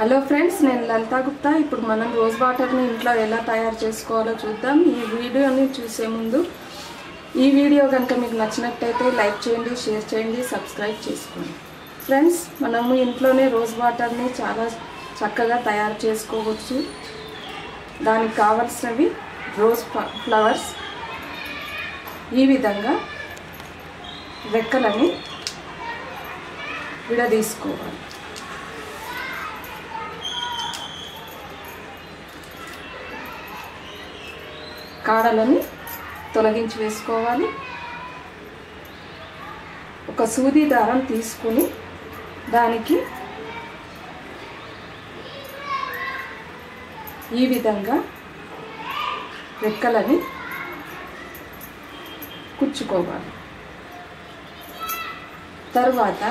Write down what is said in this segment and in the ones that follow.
Hello friends నేను లలితా గుప్తా. ఇప్పుడు మనం రోజ్ వాటర్ని ఇంట్లో ఎలా తయారు చేసుకోవాలో చూద్దాం. ఈ వీడియోని చూసే ముందు ఈ వీడియో కనుక మీకు నచ్చినట్టయితే లైక్ చేయండి షేర్ చేయండి సబ్స్క్రైబ్ చేసుకోండి. ఫ్రెండ్స్ మనము ఇంట్లోనే రోజ్ వాటర్ని చాలా చక్కగా తయారు చేసుకోవచ్చు. దానికి కావలసినవి రోజ్ ఫ- ఫ్లవర్స్. ఈ విధంగా రెక్కలని విడదీసుకోవాలి. కాడలని తొలగించి వేసుకోవాలి. ఒక సూది దారం తీసుకుని దానికి ఈ విధంగా రెక్కలని కుచ్చుకోవాలి. తరువాత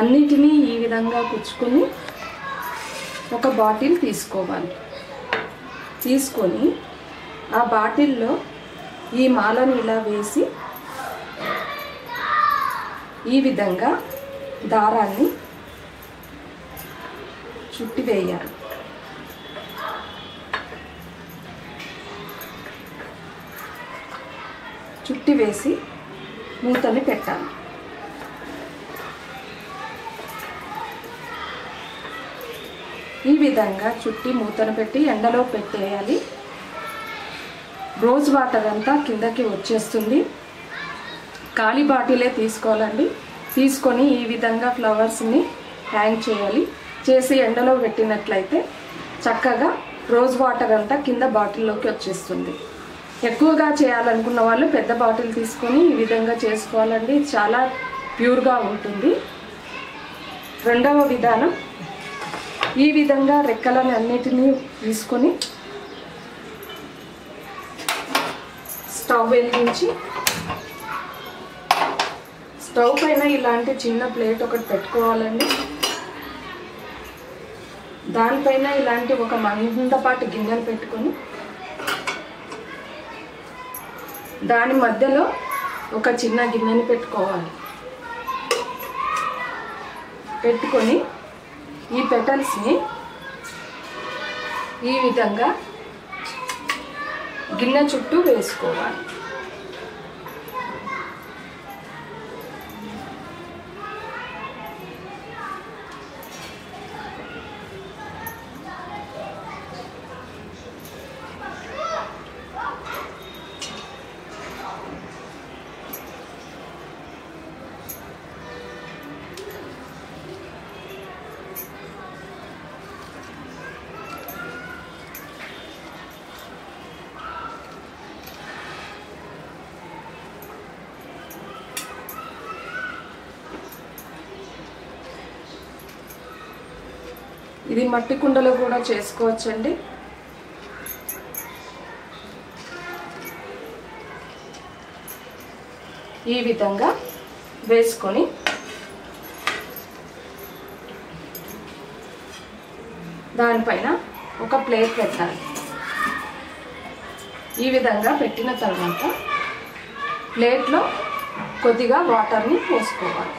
అన్నిటినీ ఈ విధంగా కుచ్చుకొని ఒక బాటిల్ తీసుకోవాలి. తీసుకొని ఆ బాటిల్లో ఈ మాలను ఇలా వేసి ఈ విధంగా దారాన్ని చుట్టి వేయాలి. చుట్టి వేసి మూతని పెట్టాలి. ఈ విధంగా చుట్టి మూతను పెట్టి ఎండలో పెట్టేయాలి. రోజ్ వాటర్ అంతా కిందకి వచ్చేస్తుంది. ఖాళీ బాటిలే తీసుకోవాలండి. తీసుకొని ఈ విధంగా ఫ్లవర్స్ని హ్యాంగ్ చేయాలి. చేసి ఎండలో పెట్టినట్లయితే చక్కగా రోజ్ వాటర్ అంతా కింద బాటిల్లోకి వచ్చేస్తుంది. ఎక్కువగా చేయాలనుకున్న వాళ్ళు పెద్ద బాటిల్ తీసుకొని ఈ విధంగా చేసుకోవాలండి. చాలా ప్యూర్గా ఉంటుంది. రెండవ విధానం ఈ విధంగా రెక్కలను అన్నిటినీ తీసుకొని స్టవ్ వెలిగించి స్టవ్ పైన ఇలాంటి చిన్న ప్లేట్ ఒకటి పెట్టుకోవాలండి. దానిపైన ఇలాంటి ఒక మందపాటి గిన్నెలు పెట్టుకొని దాని మధ్యలో ఒక చిన్న గిన్నెని పెట్టుకోవాలి. పెట్టుకొని ఈ పెటల్స్ని ఈ విధంగా గిన్నె చుట్టూ వేసుకోవాలి. ఇది మట్టి కుండలో కూడా చేసుకోవచ్చండి. ఈ విధంగా వేసుకొని దానిపైన ఒక ప్లేట్ పెట్టాలి. ఈ విధంగా పెట్టిన తర్వాత ప్లేట్లో కొద్దిగా వాటర్ని పోసుకోవాలి.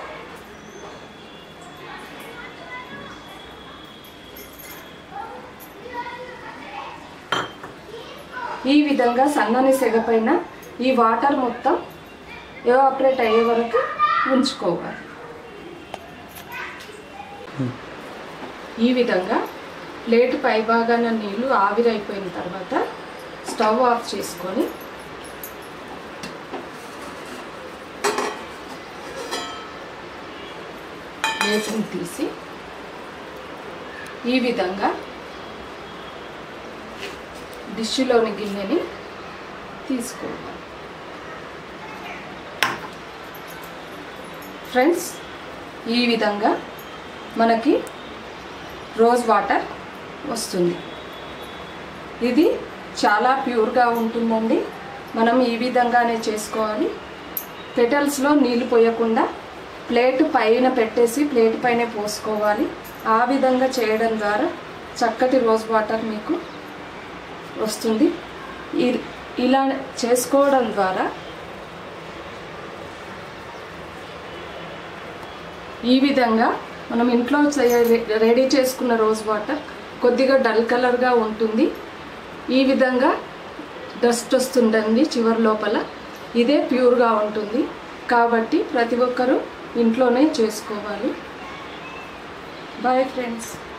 ఈ విధంగా సన్నని సెగ పైన ఈ వాటర్ మొత్తం ఎవాపరేట్ అయ్యే వరకు ఉంచుకోవాలి. ఈ విధంగా ప్లేట్ పై భాగాన ఆవిరైపోయిన తర్వాత స్టవ్ ఆఫ్ చేసుకొని ప్లేట్ని తీసి ఈ విధంగా డిష్లోని గిన్నెని తీసుకోవాలి. ఫ్రెండ్స్ ఈ విధంగా మనకి రోజ్ వాటర్ వస్తుంది. ఇది చాలా ప్యూర్గా ఉంటుందండి. మనం ఈ విధంగానే చేసుకోవాలి. పెటల్స్లో నీళ్ళు పోయకుండా ప్లేట్ పైన పెట్టేసి ప్లేట్ పైన పోసుకోవాలి. ఆ విధంగా చేయడం ద్వారా చక్కటి రోజ్ వాటర్ మీకు వస్తుంది. ఇ- ఇలా చేసుకోవడం ద్వారా ఈ విధంగా మనం ఇంట్లో రెడీ చేసుకున్న రోజ్ వాటర్ కొద్దిగా డల్ కలర్గా ఉంటుంది. ఈ విధంగా డస్ట్ వస్తుందండి చివరి లోపల. ఇదే ప్యూర్గా ఉంటుంది. కాబట్టి ప్రతి ఒక్కరూ ఇంట్లోనే చేసుకోవాలి. Bye friends